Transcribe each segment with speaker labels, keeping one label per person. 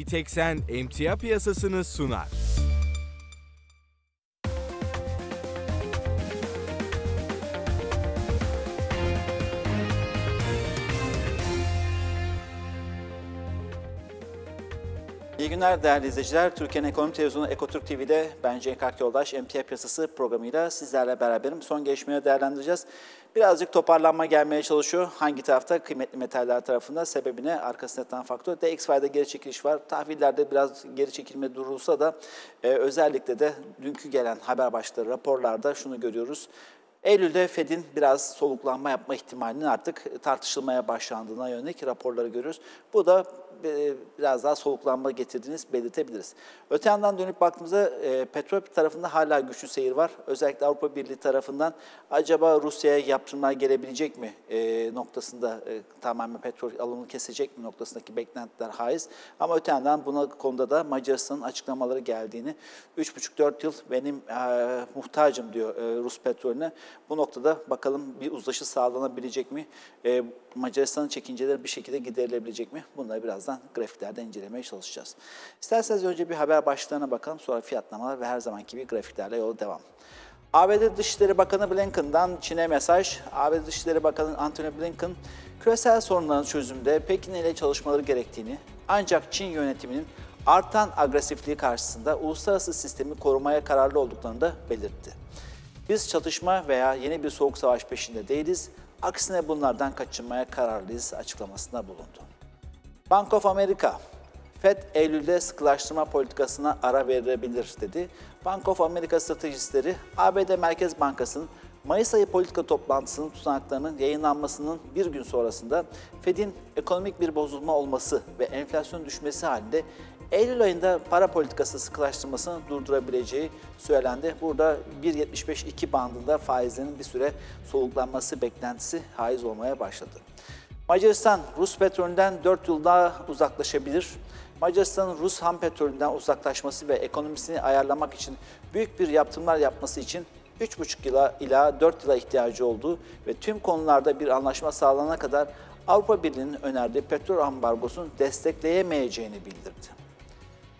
Speaker 1: Bir tek sen emtia piyasasını sunar.
Speaker 2: Günler değerli izleyiciler. Türkiye'nin ekonomi televizyonu Ekotürk TV'de ben Cenk Akyoldaş emtia piyasası programıyla sizlerle beraberim. Son gelişmeleri değerlendireceğiz. Birazcık toparlanma gelmeye çalışıyor. Hangi tarafta? Kıymetli metaller tarafında. Sebebine arkasında yatan faktör. DXY'de geri çekiliş var. Tahvillerde biraz geri çekilme durulsa da e, özellikle de dünkü gelen haber başları raporlarda şunu görüyoruz. Eylül'de Fed'in biraz soluklanma yapma ihtimalinin artık tartışılmaya başlandığına yönelik raporları görüyoruz. Bu da biraz daha soluklanma getirdiğiniz belirtebiliriz. Öte yandan dönüp baktığımızda e, petrol tarafında hala güçlü seyir var. Özellikle Avrupa Birliği tarafından acaba Rusya'ya yaptırımlar gelebilecek mi e, noktasında e, tamamen petrol alımını kesecek mi noktasındaki beklentiler haiz. Ama öte yandan buna konuda da Macaristan'ın açıklamaları geldiğini 3,5-4 yıl benim e, muhtacım diyor e, Rus petrolüne. Bu noktada bakalım bir uzlaşı sağlanabilecek mi? E, Macaristan'ın çekinceleri bir şekilde giderilebilecek mi? Bunları birazdan grafiklerde incelemeye çalışacağız. İsterseniz önce bir haber başlığına bakalım, sonra fiyatlamalar ve her zamanki gibi grafiklerle yola devam. ABD Dışişleri Bakanı Blinken'dan Çin'e mesaj. ABD Dışişleri Bakanı Antony Blinken, küresel sorunların çözümünde Pekin ile çalışmaları gerektiğini, ancak Çin yönetiminin artan agresifliği karşısında uluslararası sistemi korumaya kararlı olduklarını da belirtti. Biz çatışma veya yeni bir soğuk savaş peşinde değiliz, aksine bunlardan kaçınmaya kararlıyız açıklamasında bulundu. Bank of America, FED Eylül'de sıkılaştırma politikasına ara verebilir dedi. Bank of America stratejistleri ABD Merkez Bankası'nın Mayıs ayı politika toplantısının tutanaklarının yayınlanmasının bir gün sonrasında Fed'in ekonomik bir bozulma olması ve enflasyon düşmesi halinde Eylül ayında para politikası sıkılaştırmasını durdurabileceği söylendi. Burada 1.75-2 bandında faizlerin bir süre soluklanması beklentisi haiz olmaya başladı. Macaristan Rus petrolünden 4 yıl daha uzaklaşabilir. Macaristan'ın Rus ham petrolünden uzaklaşması ve ekonomisini ayarlamak için büyük bir yaptırımlar yapması için 3,5 yıla ila 4 yıla ihtiyacı olduğu ve tüm konularda bir anlaşma sağlanana kadar Avrupa Birliği'nin önerdiği petrol ambargosunu destekleyemeyeceğini bildirdi.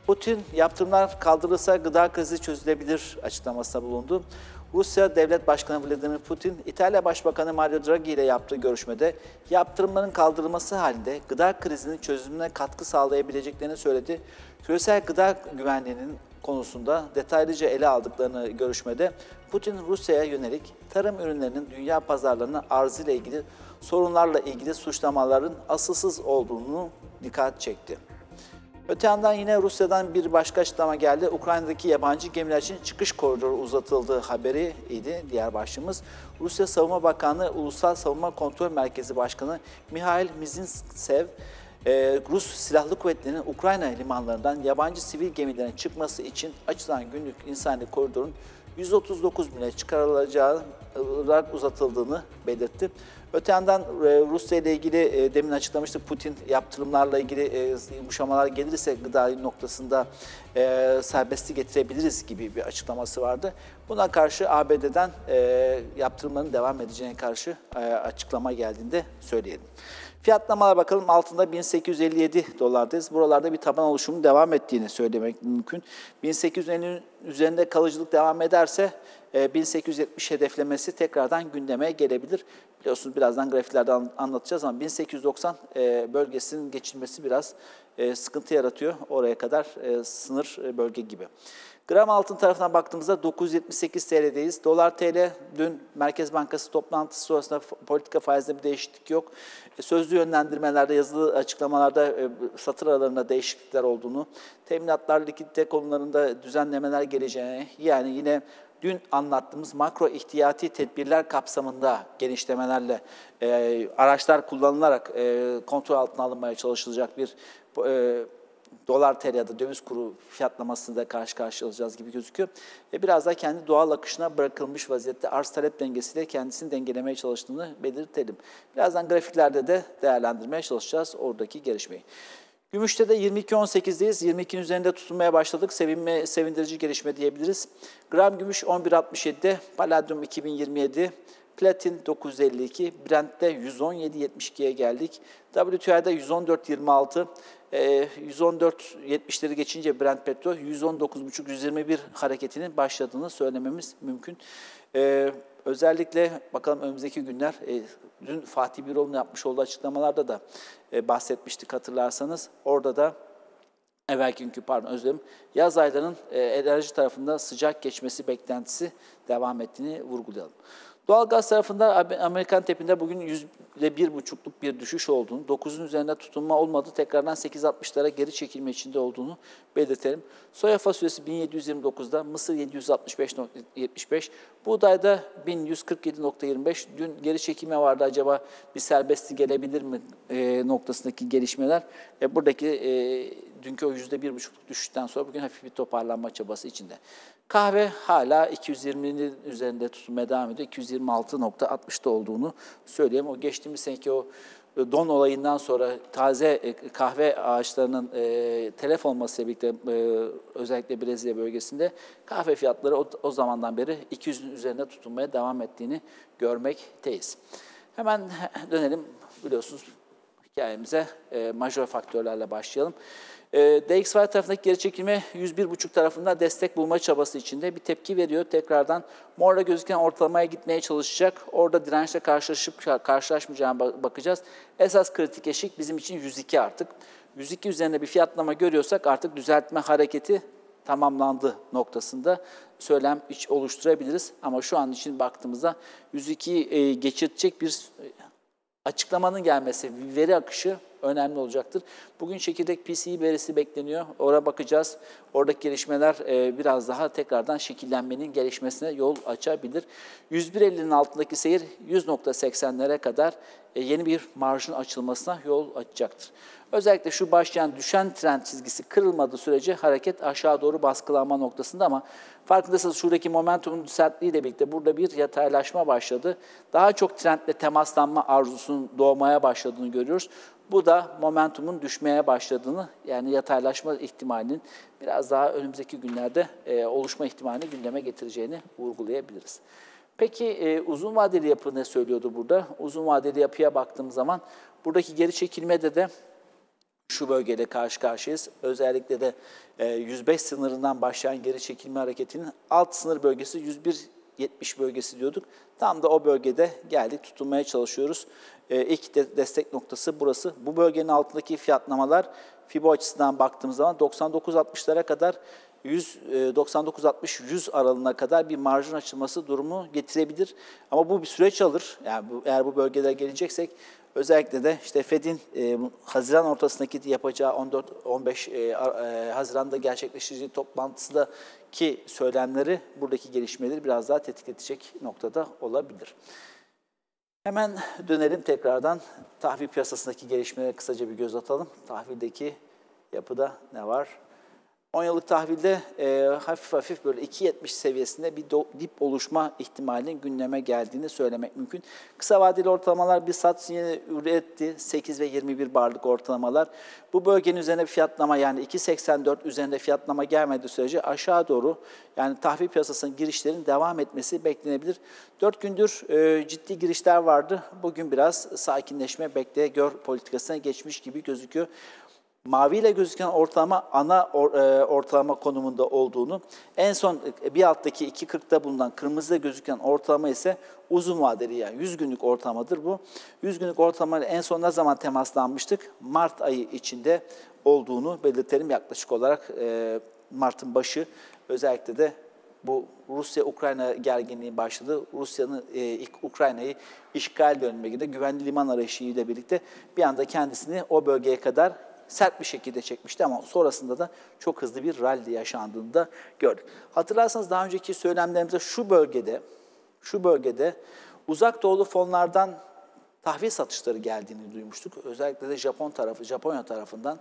Speaker 2: Putin yaptırımlar kaldırılırsa gıda krizi çözülebilir açıklamasında bulundu. Rusya Devlet Başkanı Vladimir Putin, İtalya Başbakanı Mario Draghi ile yaptığı görüşmede yaptırımların kaldırılması halinde gıda krizinin çözümüne katkı sağlayabileceklerini söyledi. Küresel gıda güvenliğinin konusunda detaylıca ele aldıklarını görüşmede Putin Rusya'ya yönelik tarım ürünlerinin dünya pazarlarına arzı ile ilgili sorunlarla ilgili suçlamaların asılsız olduğunu dikkat çekti. Öte yandan yine Rusya'dan bir başka açıklama geldi. Ukrayna'daki yabancı gemiler için çıkış koridoru uzatıldığı haberi idi diğer başlığımız. Rusya Savunma Bakanı Ulusal Savunma Kontrol Merkezi Başkanı Mihail Mizintsev, e, Rus Silahlı Kuvvetleri'nin Ukrayna limanlarından yabancı sivil gemilerin çıkması için açılan günlük insani koridorun 139 bine çıkarılacağı uzatıldığını belirtti. Öte yandan e, Rusya ile ilgili e, demin açıklamıştık Putin yaptırımlarla ilgili e, yumuşamalar gelirse gıda noktasında serbestlik getirebiliriz gibi bir açıklaması vardı. Buna karşı ABD'den yaptırımların devam edeceğine karşı açıklama geldiğinde söyleyelim. Fiyatlamalara bakalım altında 1857 dolardayız. Buralarda bir taban oluşumu devam ettiğini söylemek mümkün. 1850'nin üzerinde kalıcılık devam ederse 1870 hedeflemesi tekrardan gündeme gelebilir. Biliyorsunuz birazdan grafiklerde anlatacağız ama 1890 bölgesinin geçilmesi biraz sıkıntı yaratıyor. Oraya kadar sınır bölge gibi. Gram altın tarafından baktığımızda 978 TL'deyiz. Dolar TL dün Merkez Bankası toplantısı sonrasında politika faizde bir değişiklik yok. E, sözlü yönlendirmelerde, yazılı açıklamalarda e, satır aralarında değişiklikler olduğunu, teminatlar, likidite konularında düzenlemeler geleceğini, yani yine dün anlattığımız makro ihtiyati tedbirler kapsamında genişlemelerle e, araçlar kullanılarak e, kontrol altına alınmaya çalışılacak bir e, dolar TL ya da döviz kuru fiyatlamasını da karşı karşıya alacağız gibi gözüküyor. Ve biraz da kendi doğal akışına bırakılmış vaziyette arz talep dengesiyle kendisini dengelemeye çalıştığını belirtelim. Birazdan grafiklerde de değerlendirmeye çalışacağız oradaki gelişmeyi. Gümüşte de 22.18'deyiz. 22'nin üzerinde tutulmaya başladık. Sevinme, sevindirici gelişme diyebiliriz. Gram gümüş 11.67'de, paladyum 2027, Platin 952, Brent'te 117.72'ye geldik. WTI'de 114.26, e, 114.70'leri geçince Brent petrol 119.5-121 hareketinin başladığını söylememiz mümkün. Özellikle bakalım önümüzdeki günler, e, dün Fatih Birol'un yapmış olduğu açıklamalarda da e, bahsetmiştik hatırlarsanız. Orada da evvelki günkü pardon özlem yaz aylarının e, enerji tarafında sıcak geçmesi beklentisi devam ettiğini vurgulayalım. Doğalgaz tarafında Amerikan tepinde bugün %1,5'luk bir düşüş olduğunu, 9'un üzerinde tutunma olmadı, tekrardan 8.60'lara geri çekilme içinde olduğunu belirtelim. Soya fasulyesi 1729'da, mısır 765.75, buğdayda 1147.25. Dün geri çekilme vardı acaba bir serbestli gelebilir mi e, noktasındaki gelişmeler. E, buradaki e, dünkü o %1,5'luk düşüşten sonra bugün hafif bir toparlanma çabası içinde. Kahve hala 220'nin üzerinde tutulmaya devam ediyor. 226.60'da olduğunu söyleyeyim. O geçtiğimiz seneki o e, don olayından sonra taze e, kahve ağaçlarının e, telef olması birlikte e, özellikle Brezilya bölgesinde kahve fiyatları o, o zamandan beri 200'ün üzerinde tutulmaya devam ettiğini görmekteyiz. Hemen dönelim biliyorsunuz hikayemize e, majör faktörlerle başlayalım. E, DXY tarafındaki geri çekilme 101.5 tarafında destek bulma çabası içinde bir tepki veriyor. Tekrardan morla gözüken ortalamaya gitmeye çalışacak. Orada dirençle karşılaşıp karşılaşmayacağına bakacağız. Esas kritik eşik bizim için 102 artık. 102 üzerinde bir fiyatlama görüyorsak artık düzeltme hareketi tamamlandı noktasında söylem iç oluşturabiliriz. Ama şu an için baktığımızda 102'yi geçirtecek bir açıklamanın gelmesi, veri akışı önemli olacaktır. Bugün çekirdek PCE verisi bekleniyor. Oraya bakacağız. Oradaki gelişmeler e, biraz daha tekrardan şekillenmenin gelişmesine yol açabilir. 101.50'nin altındaki seyir 100.80'lere kadar e, yeni bir marjın açılmasına yol açacaktır. Özellikle şu başlayan düşen trend çizgisi kırılmadığı sürece hareket aşağı doğru baskılanma noktasında ama farkındaysanız şuradaki momentumun sertliğiyle birlikte burada bir yataylaşma başladı. Daha çok trendle temaslanma arzusunun doğmaya başladığını görüyoruz. Bu da momentumun düşmeye başladığını yani yataylaşma ihtimalinin biraz daha önümüzdeki günlerde e, oluşma ihtimalini gündeme getireceğini vurgulayabiliriz. Peki e, uzun vadeli yapı ne söylüyordu burada? Uzun vadeli yapıya baktığım zaman buradaki geri çekilmede de şu bölgede karşı karşıyayız. Özellikle de 105 e, sınırından başlayan geri çekilme hareketinin alt sınır bölgesi 101 bölgesi diyorduk. Tam da o bölgede geldik, tutunmaya çalışıyoruz. E, ilk de destek noktası burası. Bu bölgenin altındaki fiyatlamalar FIBO açısından baktığımız zaman 99-60'lara kadar 100 99-60-100 aralığına kadar bir marjın açılması durumu getirebilir. Ama bu bir süreç alır. Yani bu, eğer bu bölgelere geleceksek özellikle de işte Fed'in e, Haziran ortasındaki yapacağı 14-15 e, e, Haziran'da gerçekleşeceği toplantısındaki söylemleri buradaki gelişmeleri biraz daha tetikletecek noktada olabilir. Hemen dönelim tekrardan tahvil piyasasındaki gelişmelere kısaca bir göz atalım. Tahvildeki yapıda ne var? 10 yıllık tahvilde e, hafif hafif böyle 2.70 seviyesinde bir do, dip oluşma ihtimalinin gündeme geldiğini söylemek mümkün. Kısa vadeli ortalamalar bir sat sinyali üretti. 8 ve 21 barlık ortalamalar. Bu bölgenin üzerine bir fiyatlama yani 2.84 üzerinde fiyatlama gelmediği sürece aşağı doğru yani tahvil piyasasının girişlerin devam etmesi beklenebilir. 4 gündür e, ciddi girişler vardı. Bugün biraz sakinleşme bekle gör politikasına geçmiş gibi gözüküyor maviyle gözüken ortalama ana or, e, ortalama konumunda olduğunu, en son e, bir alttaki 2.40'da bulunan kırmızıda gözüken ortalama ise uzun vadeli yani 100 günlük ortalamadır bu. 100 günlük ortalamayla en son ne zaman temaslanmıştık? Mart ayı içinde olduğunu belirtelim yaklaşık olarak e, Mart'ın başı özellikle de bu Rusya-Ukrayna gerginliği başladı. Rusya'nın e, Ukrayna'yı işgal döneminde güvenli liman arayışıyla birlikte bir anda kendisini o bölgeye kadar sert bir şekilde çekmişti ama sonrasında da çok hızlı bir rally yaşandığını da gördük. Hatırlarsanız daha önceki söylemlerimizde şu bölgede, şu bölgede uzak doğulu fonlardan tahvil satışları geldiğini duymuştuk. Özellikle de Japon tarafı, Japonya tarafından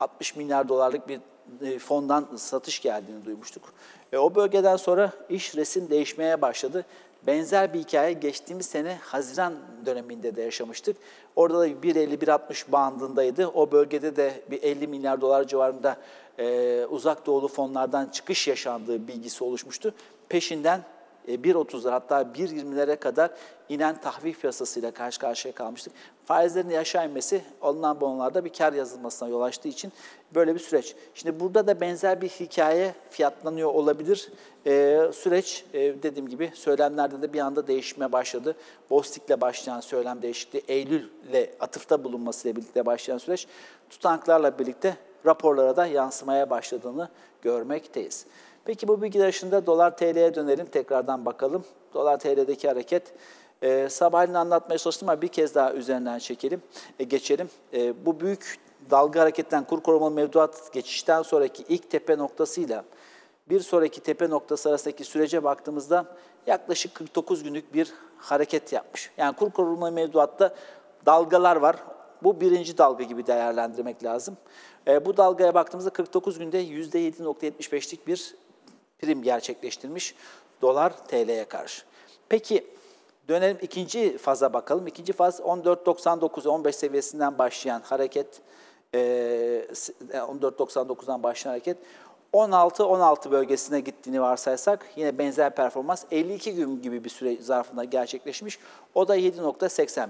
Speaker 2: 60 milyar dolarlık bir e, fondan satış geldiğini duymuştuk. E, o bölgeden sonra iş resim değişmeye başladı. Benzer bir hikaye geçtiğimiz sene Haziran döneminde de yaşamıştık. Orada da 1.50-1.60 bandındaydı. O bölgede de bir 50 milyar dolar civarında e, uzak doğulu fonlardan çıkış yaşandığı bilgisi oluşmuştu. Peşinden 1.30'lar hatta 1.20'lere kadar inen tahvil piyasasıyla karşı karşıya kalmıştık. Faizlerin aşağı inmesi alınan bonlarda bir kar yazılmasına yol açtığı için böyle bir süreç. Şimdi burada da benzer bir hikaye fiyatlanıyor olabilir. Ee, süreç e, dediğim gibi söylemlerde de bir anda değişmeye başladı. Bostik'le başlayan söylem değişikliği, Eylül'le atıfta bulunmasıyla birlikte başlayan süreç tutanklarla birlikte raporlara da yansımaya başladığını görmekteyiz. Peki bu bilgiler dışında dolar TL'ye dönelim tekrardan bakalım. Dolar TL'deki hareket e, sabahleyin anlatmaya çalıştım ama bir kez daha üzerinden çekelim, e, geçelim. E, bu büyük dalga hareketten kur korumalı mevduat geçişten sonraki ilk tepe noktasıyla bir sonraki tepe noktası arasındaki sürece baktığımızda yaklaşık 49 günlük bir hareket yapmış. Yani kur korumalı mevduatta dalgalar var. Bu birinci dalga gibi değerlendirmek lazım. E, bu dalgaya baktığımızda 49 günde %7.75'lik bir prim gerçekleştirmiş dolar TL'ye karşı. Peki dönelim ikinci faza bakalım. İkinci faz 14.99-15 seviyesinden başlayan hareket, 14.99'dan e, başlayan hareket 16-16 bölgesine gittiğini varsaysak yine benzer performans 52 gün gibi bir süre zarfında gerçekleşmiş. O da 7.81.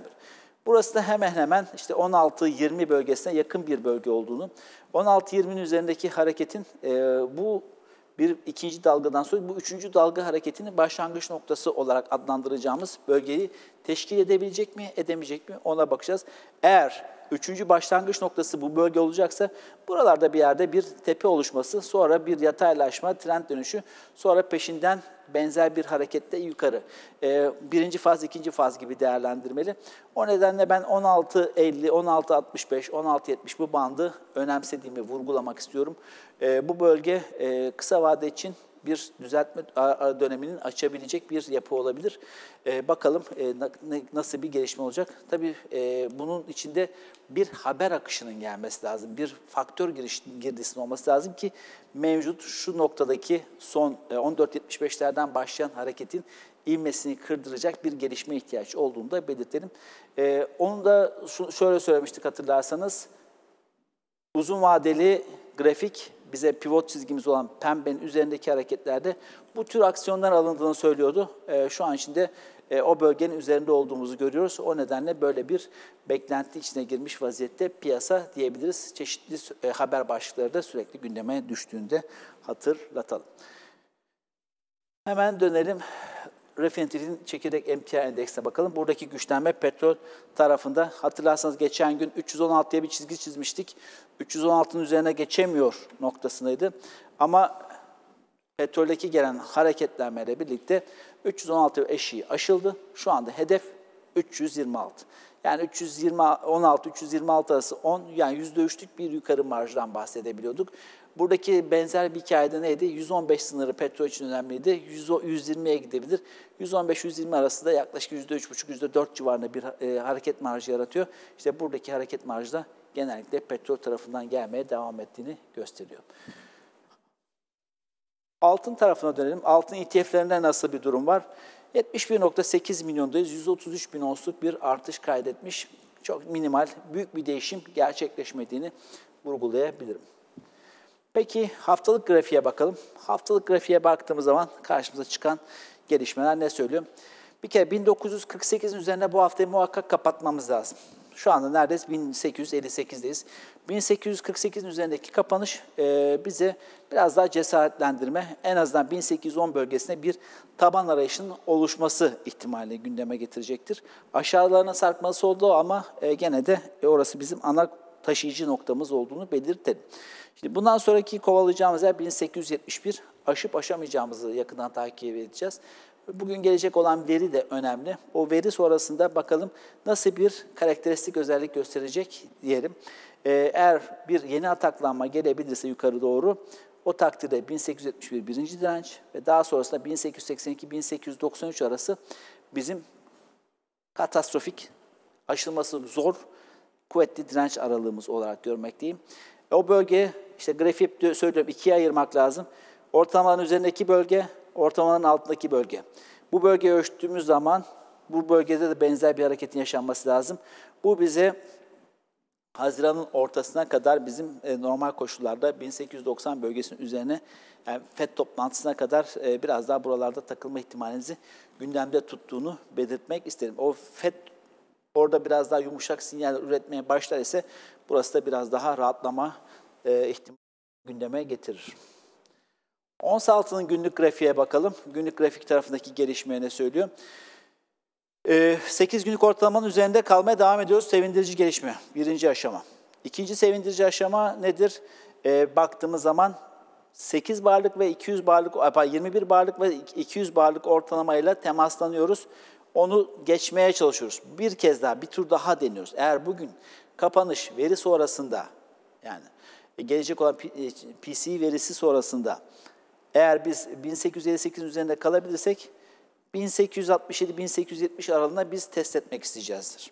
Speaker 2: Burası da hemen hemen işte 16-20 bölgesine yakın bir bölge olduğunu, 16-20'nin üzerindeki hareketin bu bir ikinci dalgadan sonra bu üçüncü dalga hareketinin başlangıç noktası olarak adlandıracağımız bölgeyi teşkil edebilecek mi, edemeyecek mi ona bakacağız. Eğer üçüncü başlangıç noktası bu bölge olacaksa buralarda bir yerde bir tepe oluşması, sonra bir yataylaşma, trend dönüşü, sonra peşinden benzer bir harekette yukarı. Ee, birinci faz, ikinci faz gibi değerlendirmeli. O nedenle ben 16.50, 16.65, 16.70 bu bandı önemsediğimi vurgulamak istiyorum. Ee, bu bölge e, kısa vade için bir düzeltme döneminin açabilecek bir yapı olabilir. E, bakalım e, nasıl bir gelişme olacak. Tabii e, bunun içinde bir haber akışının gelmesi lazım. Bir faktör giriş, girdisinin olması lazım ki mevcut şu noktadaki son e, 14.75'lerden başlayan hareketin ivmesini kırdıracak bir gelişme ihtiyaç olduğunu da belirtelim. E, onu da şöyle söylemiştik hatırlarsanız. Uzun vadeli grafik bize pivot çizgimiz olan pembenin üzerindeki hareketlerde bu tür aksiyonlar alındığını söylüyordu. E, şu an içinde e, o bölgenin üzerinde olduğumuzu görüyoruz. O nedenle böyle bir beklenti içine girmiş vaziyette piyasa diyebiliriz. Çeşitli e, haber başlıkları da sürekli gündeme düştüğünde hatırlatalım. Hemen dönelim Refinitiv'in çekirdek emtia endeksine bakalım. Buradaki güçlenme petrol tarafında hatırlarsanız geçen gün 316'ya bir çizgi çizmiştik. 316'nın üzerine geçemiyor noktasındaydı. Ama petroldeki gelen hareketlenmeyle birlikte 316 eşiği aşıldı. Şu anda hedef 326. Yani 316 326 arası 10 yani %3'lük bir yukarı marjdan bahsedebiliyorduk. Buradaki benzer bir hikayede neydi? 115 sınırı petrol için önemliydi. 120'ye gidebilir. 115-120 arası da yaklaşık %3,5-%4 civarında bir e, hareket marjı yaratıyor. İşte buradaki hareket marjı da genellikle petrol tarafından gelmeye devam ettiğini gösteriyor. Altın tarafına dönelim. Altın ETF'lerinde nasıl bir durum var? 71.8 milyondayız. 133 bin onsluk bir artış kaydetmiş. Çok minimal, büyük bir değişim gerçekleşmediğini vurgulayabilirim. Peki haftalık grafiğe bakalım. Haftalık grafiğe baktığımız zaman karşımıza çıkan gelişmeler ne söylüyor? Bir kere 1948'in üzerine bu haftayı muhakkak kapatmamız lazım. Şu anda neredeyiz? 1858'deyiz. 1848'in üzerindeki kapanış e, bize biraz daha cesaretlendirme, en azından 1810 bölgesinde bir taban arayışının oluşması ihtimali gündeme getirecektir. Aşağılarına sarkması oldu ama e, gene de e, orası bizim ana taşıyıcı noktamız olduğunu belirtelim. Şimdi bundan sonraki kovalayacağımız yer 1871. Aşıp aşamayacağımızı yakından takip edeceğiz. Bugün gelecek olan veri de önemli. O veri sonrasında bakalım nasıl bir karakteristik özellik gösterecek diyelim. Ee, eğer bir yeni ataklanma gelebilirse yukarı doğru o takdirde 1871 birinci direnç ve daha sonrasında 1882-1893 arası bizim katastrofik aşılması zor kuvvetli direnç aralığımız olarak görmekteyim. O bölge, işte grafik söylüyorum ikiye ayırmak lazım. Ortalamanın üzerindeki bölge, ortalamanın altındaki bölge. Bu bölgeyi ölçtüğümüz zaman bu bölgede de benzer bir hareketin yaşanması lazım. Bu bize Haziran'ın ortasına kadar bizim e, normal koşullarda 1890 bölgesinin üzerine yani FED toplantısına kadar e, biraz daha buralarda takılma ihtimalinizi gündemde tuttuğunu belirtmek isterim. O FED orada biraz daha yumuşak sinyal üretmeye başlar ise burası da biraz daha rahatlama e, ihtimali gündeme getirir. Ons altının günlük grafiğe bakalım. Günlük grafik tarafındaki gelişmeye ne söylüyor? 8 günlük ortalamanın üzerinde kalmaya devam ediyoruz. Sevindirici gelişme. Birinci aşama. İkinci sevindirici aşama nedir? E, baktığımız zaman 8 barlık ve 200 barlık, 21 barlık ve 200 barlık ortalamayla temaslanıyoruz. Onu geçmeye çalışıyoruz. Bir kez daha, bir tur daha deniyoruz. Eğer bugün kapanış veri sonrasında, yani gelecek olan PC verisi sonrasında eğer biz 1858'in üzerinde kalabilirsek 1867-1870 aralığında biz test etmek isteyeceğizdir.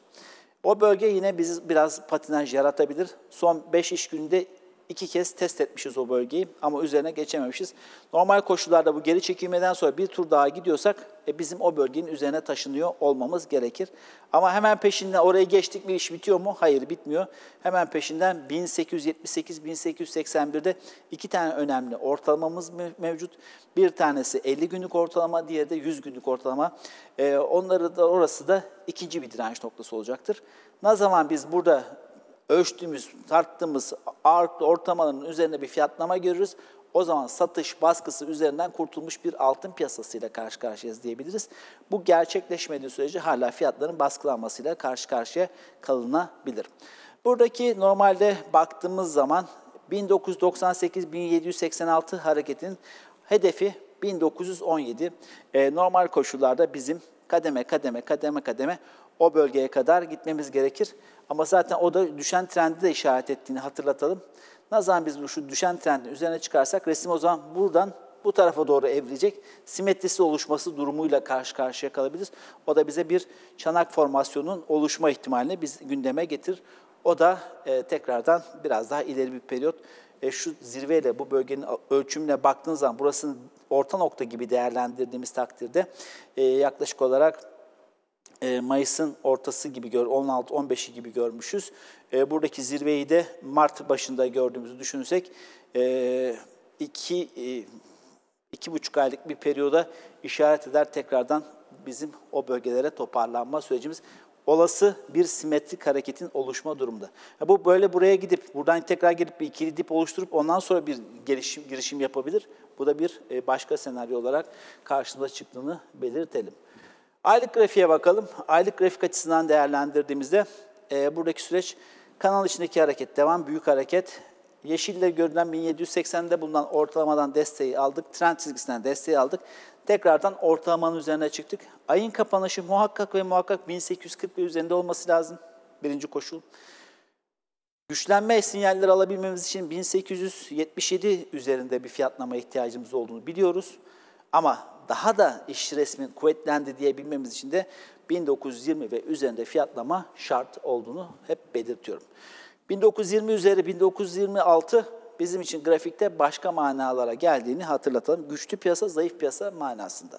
Speaker 2: O bölge yine biz biraz patinaj yaratabilir. Son 5 iş gününde iki kez test etmişiz o bölgeyi ama üzerine geçememişiz. Normal koşullarda bu geri çekilmeden sonra bir tur daha gidiyorsak e, bizim o bölgenin üzerine taşınıyor olmamız gerekir. Ama hemen peşinden oraya geçtik mi iş bitiyor mu? Hayır bitmiyor. Hemen peşinden 1878-1881'de iki tane önemli ortalamamız mevcut. Bir tanesi 50 günlük ortalama, diğeri de 100 günlük ortalama. E, onları da orası da ikinci bir direnç noktası olacaktır. Ne zaman biz burada ölçtüğümüz, tarttığımız ağırlıklı ortalamaların üzerinde bir fiyatlama görürüz. O zaman satış baskısı üzerinden kurtulmuş bir altın piyasasıyla karşı karşıyayız diyebiliriz. Bu gerçekleşmediği sürece hala fiyatların baskılanmasıyla karşı karşıya kalınabilir. Buradaki normalde baktığımız zaman 1998-1786 hareketin hedefi 1917. E, normal koşullarda bizim kademe kademe kademe kademe o bölgeye kadar gitmemiz gerekir. Ama zaten o da düşen trendi de işaret ettiğini hatırlatalım. Ne zaman biz şu düşen trendin üzerine çıkarsak resim o zaman buradan bu tarafa doğru evrilecek. Simetrisi oluşması durumuyla karşı karşıya kalabiliriz. O da bize bir çanak formasyonunun oluşma ihtimalini biz gündeme getir. O da e, tekrardan biraz daha ileri bir periyot. E, şu zirveyle, bu bölgenin ölçümüne baktığınız zaman burasının orta nokta gibi değerlendirdiğimiz takdirde e, yaklaşık olarak e, Mayıs'ın ortası gibi gör, 16-15'i gibi görmüşüz. E, buradaki zirveyi de Mart başında gördüğümüzü düşünürsek e, iki, iki buçuk aylık bir periyoda işaret eder tekrardan bizim o bölgelere toparlanma sürecimiz olası bir simetrik hareketin oluşma durumunda. Bu böyle buraya gidip, buradan tekrar gelip bir ikili dip oluşturup ondan sonra bir gelişim, girişim yapabilir. Bu da bir başka senaryo olarak karşımıza çıktığını belirtelim. Aylık grafiğe bakalım. Aylık grafik açısından değerlendirdiğimizde e, buradaki süreç kanal içindeki hareket devam, büyük hareket. Yeşille görülen 1780'de bulunan ortalamadan desteği aldık, trend çizgisinden desteği aldık. Tekrardan ortalamanın üzerine çıktık. Ayın kapanışı muhakkak ve muhakkak 1840 ve üzerinde olması lazım. Birinci koşul. Güçlenme sinyalleri alabilmemiz için 1877 üzerinde bir fiyatlama ihtiyacımız olduğunu biliyoruz. Ama daha da iş resmin kuvvetlendi diyebilmemiz için de 1920 ve üzerinde fiyatlama şart olduğunu hep belirtiyorum. 1920 üzeri 1926 bizim için grafikte başka manalara geldiğini hatırlatalım. Güçlü piyasa, zayıf piyasa manasında.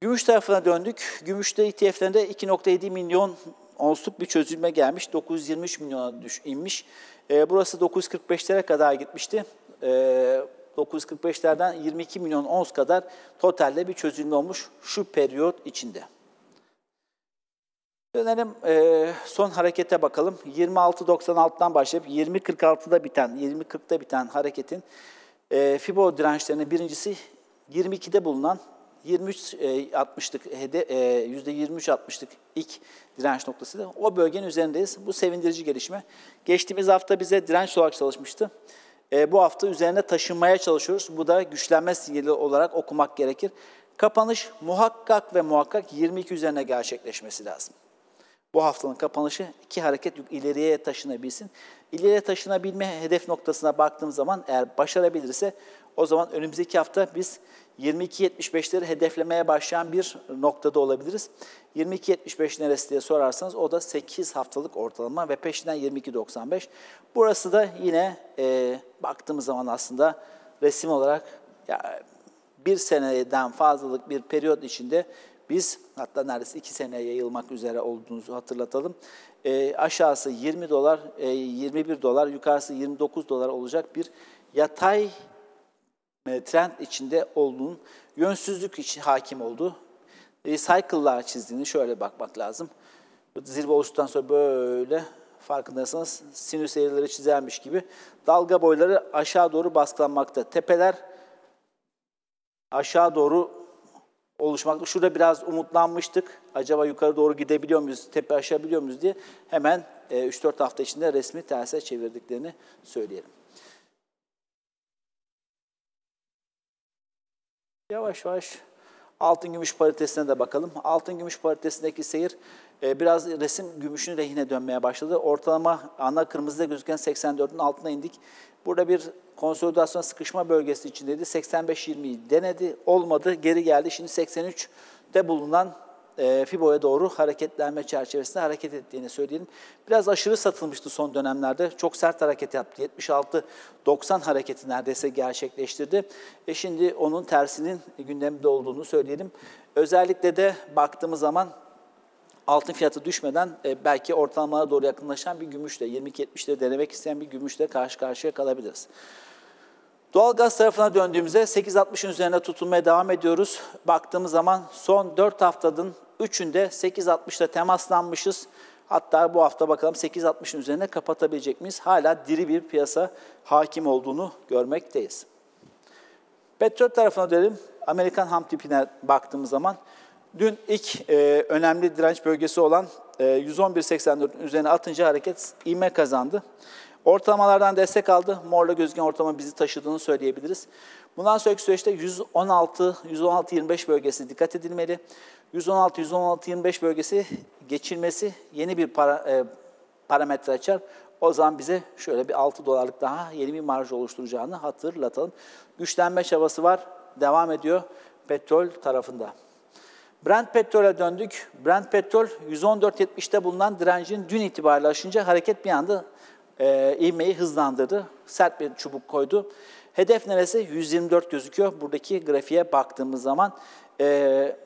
Speaker 2: Gümüş tarafına döndük. Gümüşte ETF'lerinde 2.7 milyon onsluk bir çözülme gelmiş. 923 milyona düş, inmiş. E, burası 945'lere kadar gitmişti. E, 945'lerden 22 milyon ons kadar totalde bir çözülme olmuş şu periyot içinde. Dönelim e, son harekete bakalım. 26.96'dan başlayıp 20.46'da biten, 20.40'da biten hareketin e, Fibo dirençlerinin birincisi 22'de bulunan 23 e, 60'lık e, %23 60'lık ilk direnç noktasıydı. O bölgenin üzerindeyiz. Bu sevindirici gelişme. Geçtiğimiz hafta bize direnç olarak çalışmıştı e, bu hafta üzerine taşınmaya çalışıyoruz. Bu da güçlenme sinyali olarak okumak gerekir. Kapanış muhakkak ve muhakkak 22 üzerine gerçekleşmesi lazım. Bu haftanın kapanışı iki hareket ileriye taşınabilsin. İleriye taşınabilme hedef noktasına baktığımız zaman eğer başarabilirse o zaman önümüzdeki hafta biz 22.75'leri hedeflemeye başlayan bir noktada olabiliriz. 22.75 neresi diye sorarsanız o da 8 haftalık ortalama ve peşinden 22.95. Burası da yine e, baktığımız zaman aslında resim olarak ya, bir seneden fazlalık bir periyot içinde biz hatta neredeyse 2 seneye yayılmak üzere olduğunuzu hatırlatalım. E, aşağısı 20 dolar, e, 21 dolar, yukarısı 29 dolar olacak bir yatay trend içinde olduğunun yönsüzlük için hakim olduğu e, cycle'lar çizdiğini şöyle bakmak lazım. Zirve oluştuktan sonra böyle farkındaysanız sinüs eğrileri çizermiş gibi dalga boyları aşağı doğru baskılanmakta. Tepeler aşağı doğru oluşmakta. Şurada biraz umutlanmıştık. Acaba yukarı doğru gidebiliyor muyuz, tepe aşabiliyor muyuz diye hemen 3-4 e, hafta içinde resmi terse çevirdiklerini söyleyelim. Yavaş yavaş altın gümüş paritesine de bakalım. Altın gümüş paritesindeki seyir e, biraz resim gümüşün rehine dönmeye başladı. Ortalama ana kırmızıda gözüken 84'ün altına indik. Burada bir konsolidasyon sıkışma bölgesi içindeydi. 85-20'yi denedi, olmadı, geri geldi. Şimdi 83'te bulunan e, FIBO'ya doğru hareketlenme çerçevesinde hareket ettiğini söyleyelim. Biraz aşırı satılmıştı son dönemlerde. Çok sert hareket yaptı. 76-90 hareketi neredeyse gerçekleştirdi. E şimdi onun tersinin gündemde olduğunu söyleyelim. Özellikle de baktığımız zaman altın fiyatı düşmeden e, belki ortalamalara doğru yakınlaşan bir gümüşle, 22-70'de denemek isteyen bir gümüşle karşı karşıya kalabiliriz. Doğal gaz tarafına döndüğümüzde 8.60'ın üzerine tutulmaya devam ediyoruz. Baktığımız zaman son 4 haftanın 3'ünde 8.60'da temaslanmışız. Hatta bu hafta bakalım 8.60'ın üzerine kapatabilecek miyiz? Hala diri bir piyasa hakim olduğunu görmekteyiz. Petrol tarafına dönelim. Amerikan ham tipine baktığımız zaman dün ilk e, önemli direnç bölgesi olan e, 111.84'ün üzerine atınca hareket ivme kazandı. Ortalamalardan destek aldı. Morla gözüken ortalama bizi taşıdığını söyleyebiliriz. Bundan sonraki süreçte 116 116 25 bölgesi dikkat edilmeli. 116 116 25 bölgesi geçilmesi yeni bir para, e, parametre açar. O zaman bize şöyle bir 6 dolarlık daha yeni bir marj oluşturacağını hatırlatalım. Güçlenme çabası var, devam ediyor petrol tarafında. Brent petrole döndük. Brent petrol 114.70'te bulunan direncin dün itibariyle aşınca hareket bir anda e, ivmeyi hızlandırdı. Sert bir çubuk koydu. Hedef neresi? 124 gözüküyor. Buradaki grafiğe baktığımız zaman e,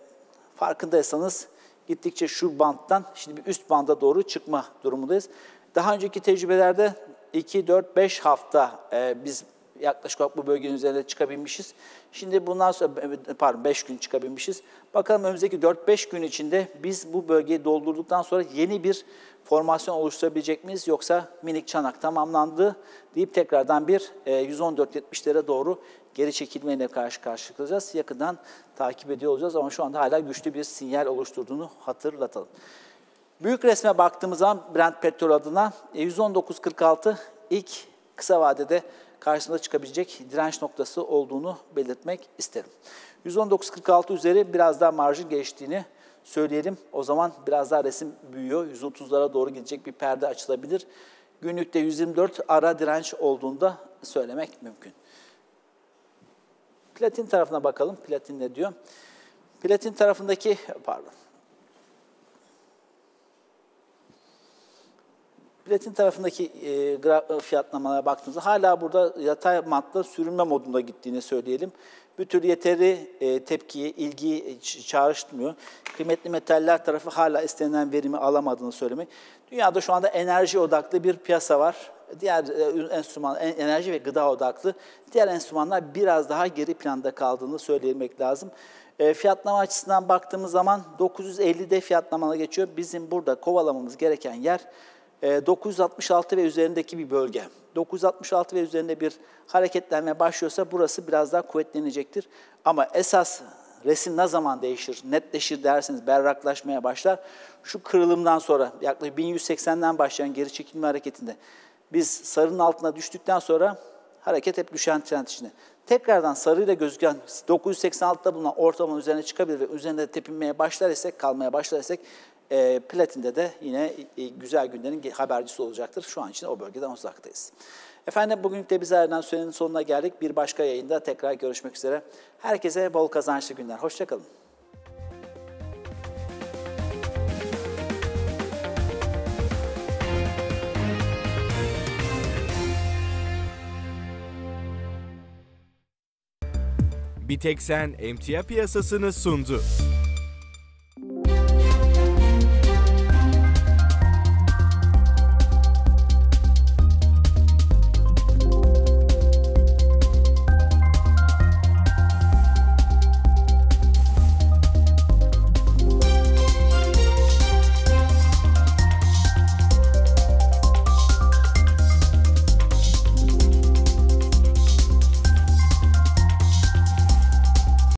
Speaker 2: farkındaysanız gittikçe şu banttan şimdi bir üst banda doğru çıkma durumundayız. Daha önceki tecrübelerde 2, 4, 5 hafta e, biz yaklaşık olarak bu bölgenin üzerinde çıkabilmişiz. Şimdi bundan sonra, pardon 5 gün çıkabilmişiz. Bakalım önümüzdeki 4-5 gün içinde biz bu bölgeyi doldurduktan sonra yeni bir formasyon oluşturabilecek miyiz? Yoksa minik çanak tamamlandı deyip tekrardan bir 114-70'lere e, doğru geri çekilmeyle karşı karşıya kalacağız. Yakından takip ediyor olacağız ama şu anda hala güçlü bir sinyal oluşturduğunu hatırlatalım. Büyük resme baktığımız zaman Brent petrol adına 119.46 e, ilk kısa vadede karşımıza çıkabilecek direnç noktası olduğunu belirtmek isterim. 119.46 üzeri biraz daha marjın geçtiğini söyleyelim. O zaman biraz daha resim büyüyor. 130'lara doğru gidecek bir perde açılabilir. Günlükte 124 ara direnç olduğunda söylemek mümkün. Platin tarafına bakalım. Platin ne diyor? Platin tarafındaki, pardon. Platin tarafındaki e, fiyatlamalara baktığımızda hala burada yatay matla sürünme modunda gittiğini söyleyelim. Bir tür yeteri e, tepkiyi, ilgiyi çağrıştırmıyor. Kıymetli metaller tarafı hala istenilen verimi alamadığını söylemek. Dünyada şu anda enerji odaklı bir piyasa var. Diğer e, enstrüman, enerji ve gıda odaklı. Diğer enstrümanlar biraz daha geri planda kaldığını söylemek lazım. E, fiyatlama açısından baktığımız zaman 950'de fiyatlamana geçiyor. Bizim burada kovalamamız gereken yer 966 ee, ve üzerindeki bir bölge. 966 ve üzerinde bir hareketlenme başlıyorsa burası biraz daha kuvvetlenecektir. Ama esas resim ne zaman değişir, netleşir derseniz berraklaşmaya başlar. Şu kırılımdan sonra yaklaşık 1180'den başlayan geri çekilme hareketinde biz sarının altına düştükten sonra hareket hep düşen trend içinde. Tekrardan sarıyla gözüken 986'da bulunan ortalamanın üzerine çıkabilir ve üzerinde tepinmeye başlar isek, kalmaya başlar isek e, Platin'de de yine e, güzel günlerin habercisi olacaktır. Şu an için o bölgeden uzaktayız. Efendim bugün de biz ayrılan sürenin sonuna geldik. Bir başka yayında tekrar görüşmek üzere. Herkese bol kazançlı günler. Hoşçakalın.
Speaker 1: Biteksen emtia piyasasını sundu.